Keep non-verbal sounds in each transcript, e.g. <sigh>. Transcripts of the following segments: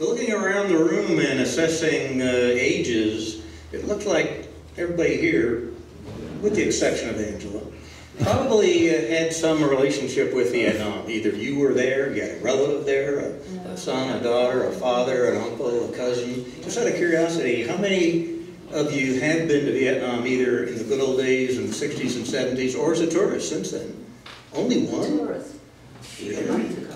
Looking around the room and assessing uh, ages, it looked like everybody here, with the exception of Angela, probably uh, had some relationship with Vietnam. Either you were there, you had a relative there, a, a son, a daughter, a father, an uncle, a cousin. Just out of curiosity, how many of you have been to Vietnam either in the good old days in the 60s and 70s or as a tourist since then? Only one? Tourists. Really?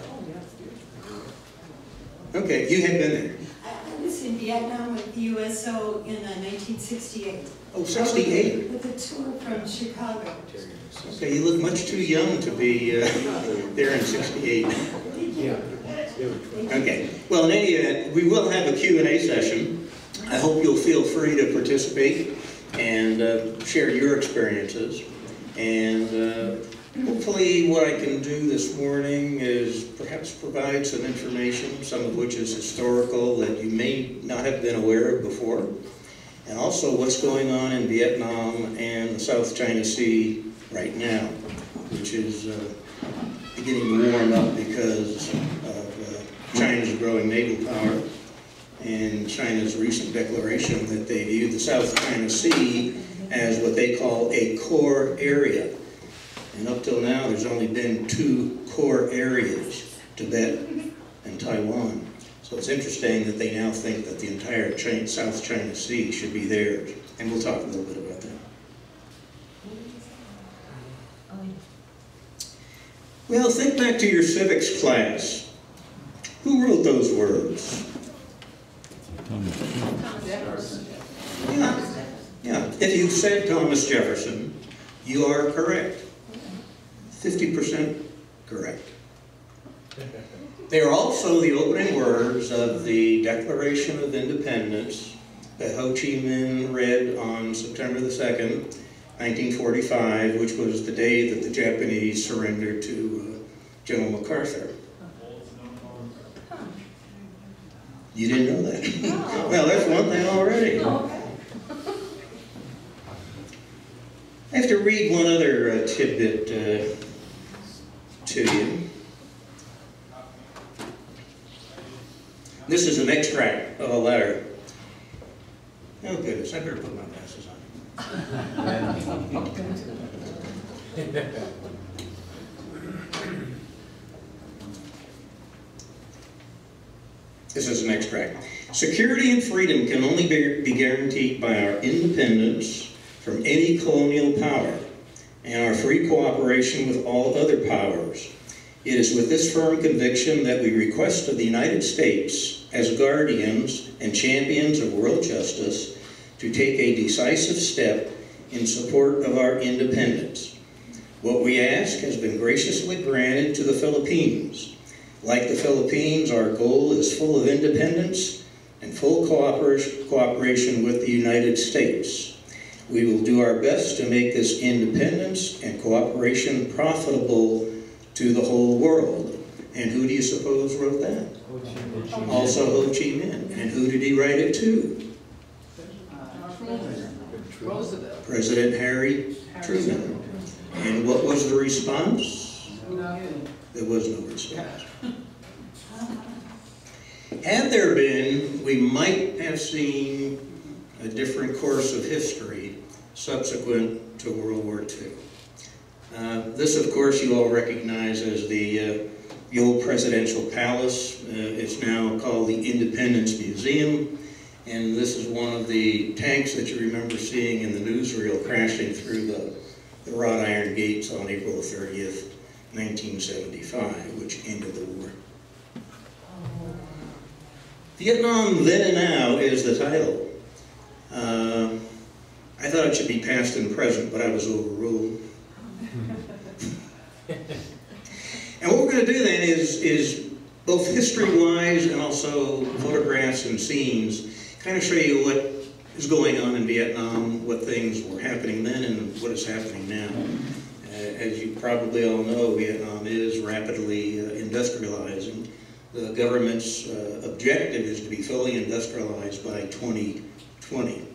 Okay, you had been there. I was in Vietnam with the USO in uh, 1968. Oh, 68. With a tour from Chicago. Okay, you look much too young to be uh, there in 68. Yeah. Okay, well, in any event, we will have a Q&A session. I hope you'll feel free to participate and uh, share your experiences. And uh, hopefully what I can do this morning is perhaps provide some information, some of which is historical that you may not have been aware of before. And also what's going on in Vietnam and the South China Sea right now, which is uh, beginning to warm up because of uh, China's growing naval power and China's recent declaration that they view the South China Sea as what they call a core area. And up till now, there's only been two core areas, Tibet and Taiwan. So it's interesting that they now think that the entire China, South China Sea should be theirs. And we'll talk a little bit about that. Well, think back to your civics class. Who wrote those words? Thomas Jefferson. Yeah, yeah. If you said Thomas Jefferson, you are correct. 50% correct. They are also the opening words of the Declaration of Independence that Ho Chi Minh read on September the 2nd, 1945, which was the day that the Japanese surrendered to uh, General MacArthur. You didn't know that? well, that's one thing already. I have to read one other uh, tidbit uh, to you. This is an extract of a letter. Oh goodness, I better put my glasses on. This is an extract. Security and freedom can only be, be guaranteed by our independence from any colonial power and our free cooperation with all other powers. It is with this firm conviction that we request of the United States, as guardians and champions of world justice, to take a decisive step in support of our independence. What we ask has been graciously granted to the Philippines. Like the Philippines, our goal is full of independence and full cooperation with the United States. We will do our best to make this independence and cooperation profitable to the whole world. And who do you suppose wrote that? Also Ho Chi Minh. And who did he write it to? Roosevelt. President Harry Truman. And what was the response? There was no response. Had there been, we might have seen a different course of history subsequent to World War II. Uh, this, of course, you all recognize as the, uh, the old presidential palace. Uh, it's now called the Independence Museum. And this is one of the tanks that you remember seeing in the newsreel crashing through the, the wrought iron gates on April 30th, 1975, which ended the war. Vietnam Then and Now is the title. Uh, I thought it should be past and present, but I was overruled. and what we're going to do then is, is both history-wise and also photographs and scenes, kind of show you what is going on in Vietnam, what things were happening then and what is happening now. Uh, as you probably all know, Vietnam is rapidly uh, industrializing. The government's uh, objective is to be fully industrialized by 2020.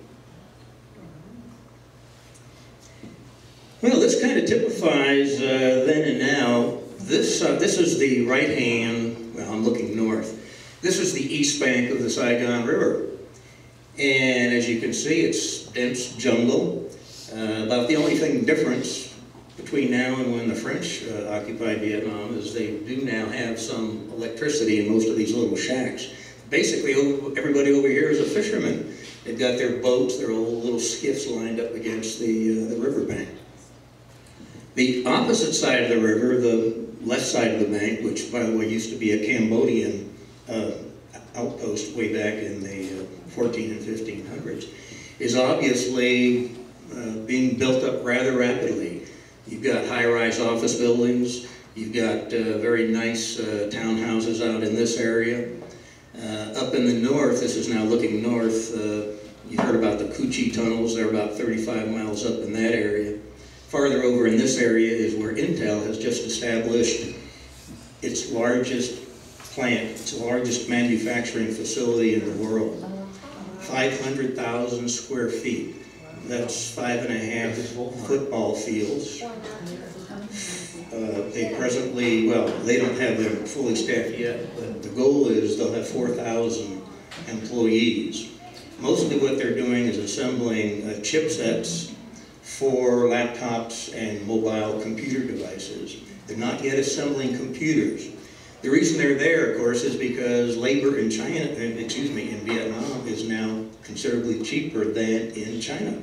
Well, this kind of typifies uh, then and now. This, uh, this is the right hand, well, I'm looking north. This is the east bank of the Saigon River. And as you can see, it's dense jungle. Uh, about the only thing difference between now and when the French uh, occupied Vietnam is they do now have some electricity in most of these little shacks. Basically, everybody over here is a fisherman. They've got their boats, their old little skiffs lined up against the, uh, the riverbank. The opposite side of the river, the left side of the bank, which by the way used to be a Cambodian uh, outpost way back in the uh, 14 and 1500s, is obviously uh, being built up rather rapidly. You've got high-rise office buildings, you've got uh, very nice uh, townhouses out in this area. Uh, Up in the north, this is now looking north, uh, you heard about the Cu Chi tunnels, they're about 35 miles up in that area. Farther over in this area is where Intel has just established its largest plant, its largest manufacturing facility in the world. 500,000 square feet. That's five and a half football fields. Uh, They presently, well, they don't have them fully staffed yet, but the goal is they'll have 4,000 employees. Mostly what they're doing is assembling uh, chipsets for laptops and mobile computer devices. They're not yet assembling computers. The reason they're there, of course, is because labor in China, excuse me, in Vietnam is now considerably cheaper than in China.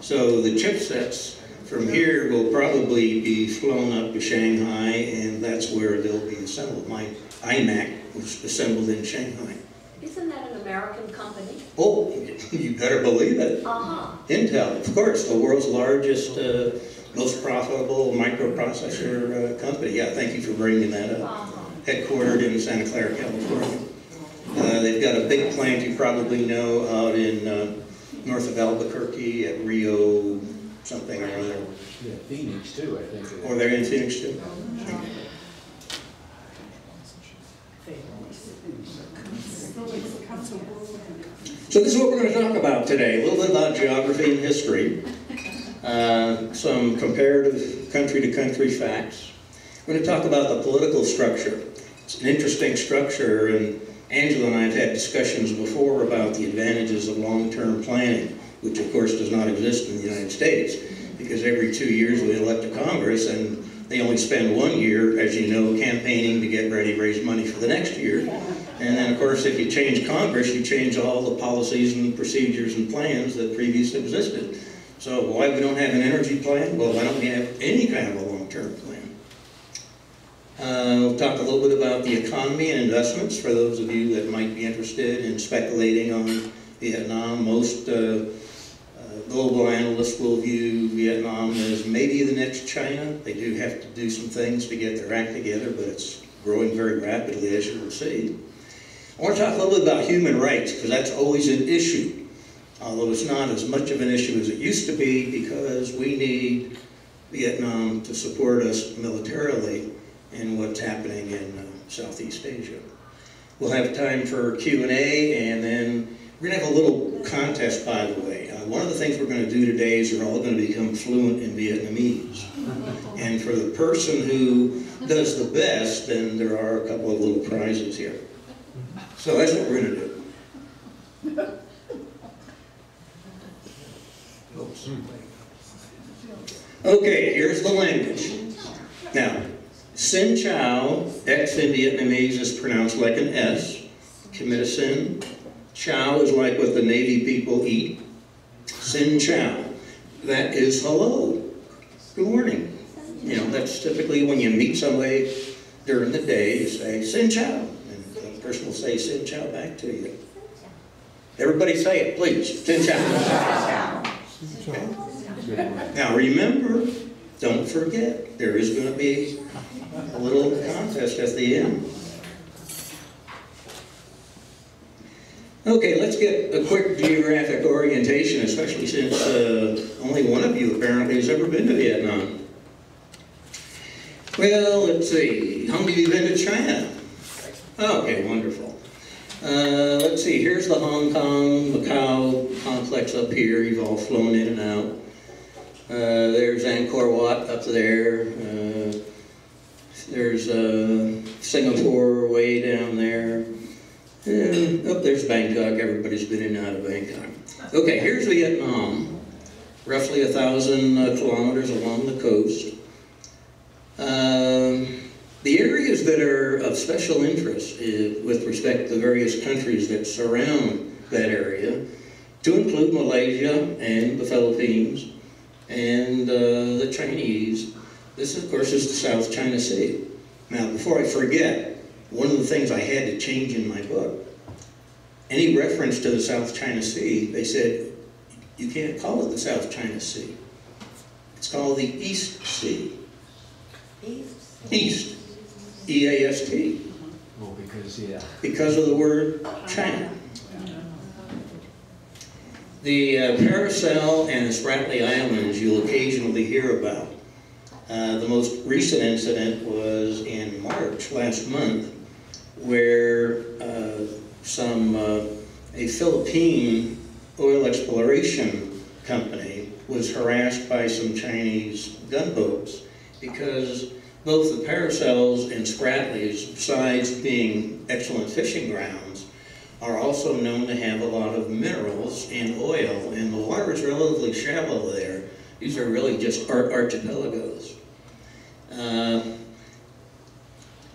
So the chipsets from here we'll probably be flown up to Shanghai, and that's where they'll be assembled. My iMac was assembled in Shanghai. Isn't that an American company? Oh, <laughs> you better believe it. Uh-huh. Intel, of course, the world's largest, uh, most profitable microprocessor uh, company. Yeah, thank you for bringing that up. Uh-huh. Headquartered in Santa Clara, California. Uh, They've got a big plant you probably know out in uh, north of Albuquerque at Rio something or other. Yeah, Phoenix too, I think. Or they're in Phoenix too? So this is what we're going to talk about today, a little bit about geography and history, uh, some comparative country-to-country facts. We're going to talk about the political structure. It's an interesting structure, and Angela and I have had discussions before about the advantages of long-term planning, which of course does not exist in the United States, because every two years we elect a Congress, and they only spend one year, as you know, campaigning to get ready to raise money for the next year. And then, of course, if you change Congress, you change all the policies and procedures and plans that previously existed. So why we don't have an energy plan? Well, why don't we have any kind of a long-term plan? Uh, we'll talk a little bit about the economy and investments for those of you that might be interested in speculating on Vietnam. Most uh, global analysts will view Vietnam as maybe the next China. They do have to do some things to get their act together, but it's growing very rapidly, as you will see. I want to talk a little bit about human rights, because that's always an issue, although it's not as much of an issue as it used to be, because we need Vietnam to support us militarily in what's happening in uh, Southeast Asia. We'll have time for Q&A, and then we're going to have a little contest, by the way. One of the things we're going to do today is you're all going to become fluent in Vietnamese. And for the person who does the best, then there are a couple of little prizes here. So that's what we're going to do. Okay, here's the language. Now, Xin chào, X in Vietnamese is pronounced like an S. Commit a sin. Chow is like what the Navy people eat. Xin chào. That is hello. Good morning. You know, that's typically when you meet somebody during the day, you say Xin chào. And the person will say Xin chào back to you. Everybody say it, please. Xin chào. Okay. Now remember, don't forget, there is going to be a little contest at the end. Okay, let's get a quick geographic orientation, especially since uh, only one of you apparently has ever been to Vietnam. Well, let's see, how many of you been to China? Okay, wonderful. Uh, let's see, here's the Hong Kong, Macau complex up here. You've all flown in and out. Uh, there's Angkor Wat up there. Uh, there's uh, Singapore way down there. And, oh, there's Bangkok, everybody's been in and out of Bangkok. Okay, here's Vietnam, roughly a thousand uh, kilometers along the coast. Um, the areas that are of special interest uh, with respect to the various countries that surround that area, to include Malaysia and the Philippines and uh, the Chinese, this of course is the South China Sea. Now, before I forget, one of the things I had to change in my book, any reference to the South China Sea, they said, you can't call it the South China Sea. It's called the East Sea. East. East. E-A-S-T. Well, because, yeah, Because of the word China. The uh, Paracel and the Spratly Islands you'll occasionally hear about. Uh, the most recent incident was in March last month where uh, some, uh, a Philippine oil exploration company was harassed by some Chinese gunboats because both the Paracels and Spratlys, besides being excellent fishing grounds, are also known to have a lot of minerals and oil, and the water is relatively shallow there. These are really just ar- archipelagos. Uh,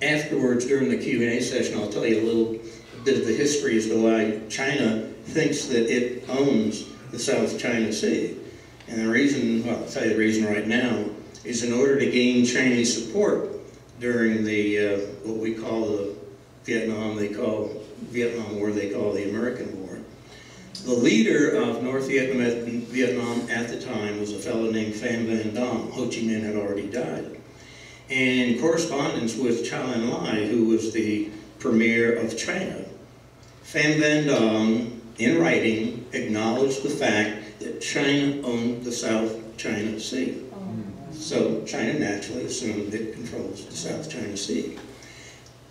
afterwards, during the Q&A session, I'll tell you a little bit of the history as to why China thinks that it owns the South China Sea. And the reason, well, I'll tell you the reason right now, is in order to gain Chinese support during the, uh, what we call the Vietnam, they call, Vietnam War, they call the American War. The leader of North Vietnam, at the time was a fellow named Pham Van Dam. Ho Chi Minh had already died. In correspondence with Zhou Enlai, who was the premier of China, Pham Van Dam, in writing, acknowledged the fact that China owned the South China Sea. Oh. So China naturally assumed it controls the South China Sea.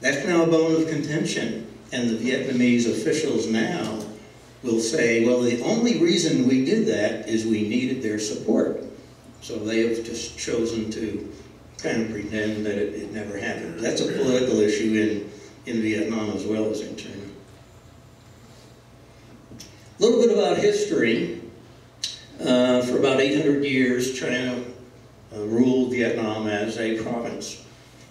That's now a bone of contention, and the Vietnamese officials now will say, well, the only reason we did that is we needed their support. So they have just chosen to kind of pretend that it, it never happened. That's a political issue in, in Vietnam as well as in China. A little bit about history. Uh, for about 800 years, China uh, ruled Vietnam as a province.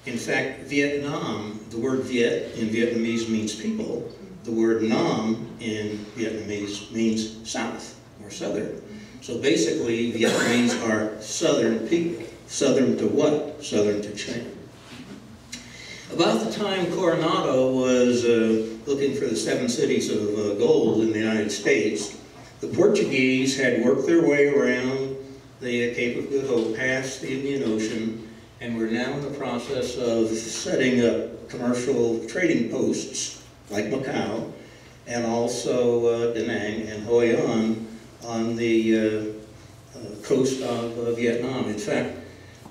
In fact, Vietnam, the word Viet in Vietnamese means people. The word Nam in Vietnamese means south or southern. So basically, Vietnamese are southern people. Southern to what? Southern to China. About the time Coronado was uh, looking for the seven cities of uh, gold in the United States, the Portuguese had worked their way around the Cape of Good Hope, past the Indian Ocean, and were now in the process of setting up commercial trading posts like Macau, and also uh, Da Nang and Hoi An on the uh, coast of uh, Vietnam. In fact,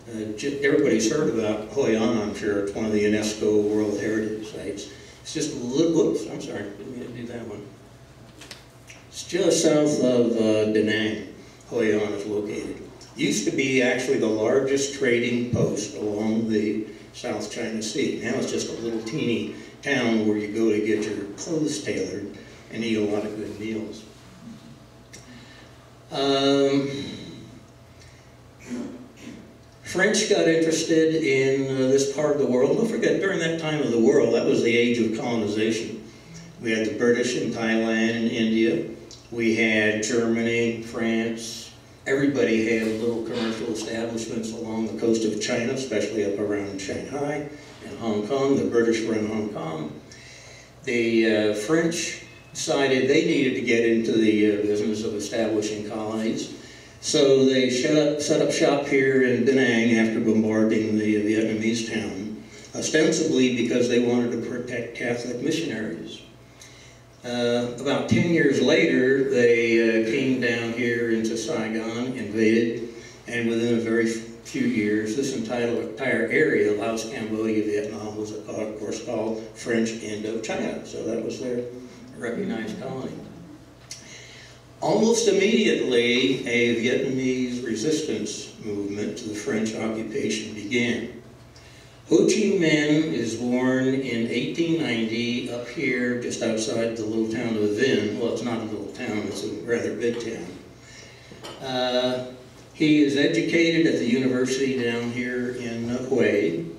uh, everybody's heard about Hoi An, I'm sure. It's one of the UNESCO World Heritage Sites. It's just a little, whoops, I'm sorry, didn't mean to do that one. It's just south of uh, Da Nang, Hoi An is located. Used to be actually the largest trading post along the South China Sea. Now it's just a little teeny town where you go to get your clothes tailored and eat a lot of good meals. Um, French got interested in uh, this part of the world. Don't forget, during that time of the world, that was the age of colonization. We had the British in Thailand and India. We had Germany, France. Everybody had little commercial establishments along the coast of China, especially up around Shanghai and Hong Kong. The British were in Hong Kong. The uh, French decided they needed to get into the uh, business of establishing colonies. So they set up, set up shop here in Da Nang after bombarding the Vietnamese town, ostensibly because they wanted to protect Catholic missionaries. Uh, about 10 years later, they uh, came down here into Saigon, invaded, and within a very few years, this entire, entire area, Laos, Cambodia, Vietnam, was of course called French Indochina. So that was their recognized colony. Almost immediately, a Vietnamese resistance movement to the French occupation began. Ho Chi Minh is born in 1890 up here just outside the little town of Vinh. Well, it's not a little town, it's a rather big town. Uh, he is educated at the university down here in Hue.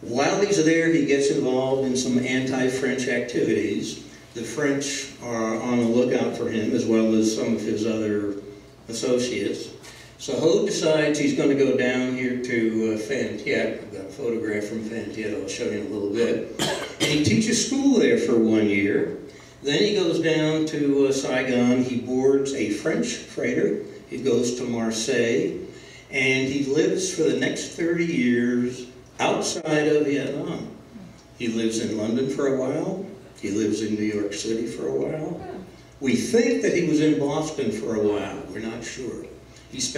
While he's there, he gets involved in some anti-French activities. The French are on the lookout for him, as well as some of his other associates. So Ho decides he's going to go down here to uh, Thiet. I've got a photograph from Thiet I'll show you in a little bit. And he teaches school there for one year. Then he goes down to uh, Saigon. He boards a French freighter. He goes to Marseille. And he lives for the next 30 years outside of Vietnam. He lives in London for a while. He lives in New York City for a while. Oh. We think that he was in Boston for a while. We're not sure. He spent